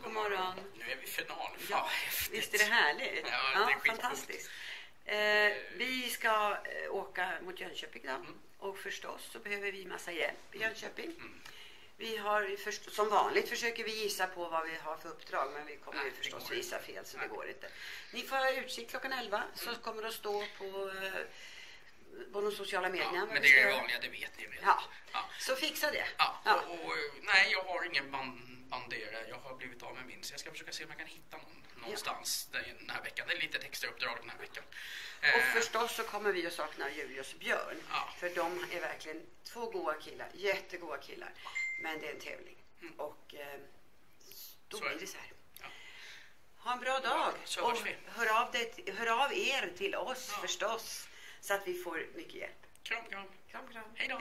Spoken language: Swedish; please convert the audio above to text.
morgon. Nu är vi i final. Fan Ja, häftigt. visst är det härligt? Ja, det är fantastiskt. Eh, vi ska eh, åka mot Jönköping då. Mm. Och förstås så behöver vi massa hjälp i Jönköping. Vi har först, som vanligt försöker vi gissa på vad vi har för uppdrag men vi kommer Nej, ju förstås gissa fel så det går inte. Ni får ha utkik klockan 11 så kommer det att stå på, eh, på de sociala medierna. Ja, men det är det vanliga, det vet ni redan. Ja. Ja. Så fixa det. Ja, Ja. Och, och, nej, jag har ingen band, bandera. Jag har blivit av med min. Så jag ska försöka se om jag kan hitta någon någonstans den här veckan. Det är lite ett extra uppdrag den här veckan. Och Eh, förstås så kommer vi att sakna Julius och Björn. Ja. För de är verkligen två goa killar, jättegoda killar. Men det är en tävling. Och eh, då Så blir det. så här. Ja. Ha en bra dag. så hörs och hör av, det, hör av er till oss Ja. förstås. Så att vi får mycket hjälp. Kram, kram. Kram, kram. Hej då.